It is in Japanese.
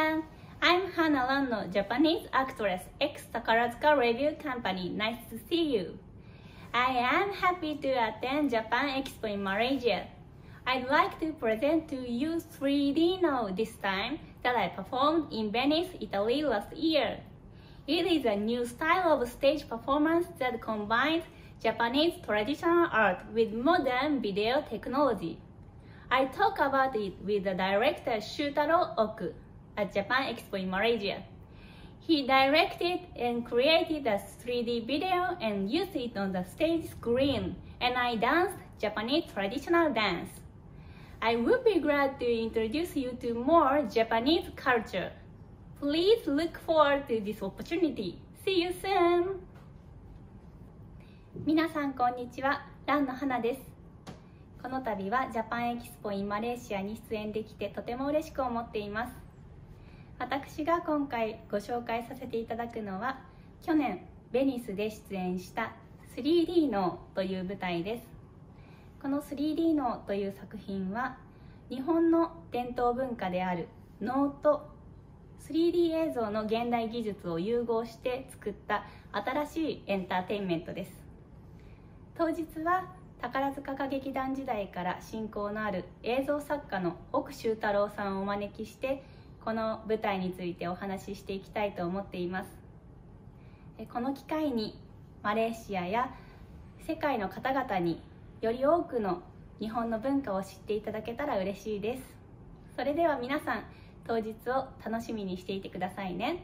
I'm Hana Lanno, Japanese actress, ex Takarazuka Review Company. Nice to see you. I am happy to attend Japan Expo in Malaysia. I'd like to present to you 3D now this time that I performed in Venice, Italy last year. It is a new style of stage performance that combines Japanese traditional art with modern video technology. I talk about it with the director Shutaro Oku. At Japan Expo in Malaysia. He directed and created a 3D video and used it on the stage screen, and I danced Japanese traditional dance. I would be glad to introduce you to more Japanese culture. Please look forward to this opportunity. See you soon! 皆さんこんにちは、ランの花です。この度はジャパンエキスポインマレーシアに出演できてとても嬉しく思っています。私が今回ご紹介させていただくのは、去年ベニスで出演した 3D のという舞台です。この 3D のという作品は、日本の伝統文化である能と 3D 映像の現代技術を融合して作った新しいエンターテインメントです当日は宝塚歌劇団時代から親交のある映像作家の奥修太郎さんをお招きしてこの舞台についてお話ししていきたいと思っています。この機会にマレーシアや世界の方々により多くの日本の文化を知っていただけたら嬉しいです。それでは皆さん当日を楽しみにしていてくださいね。